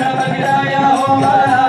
गणपति राया हो।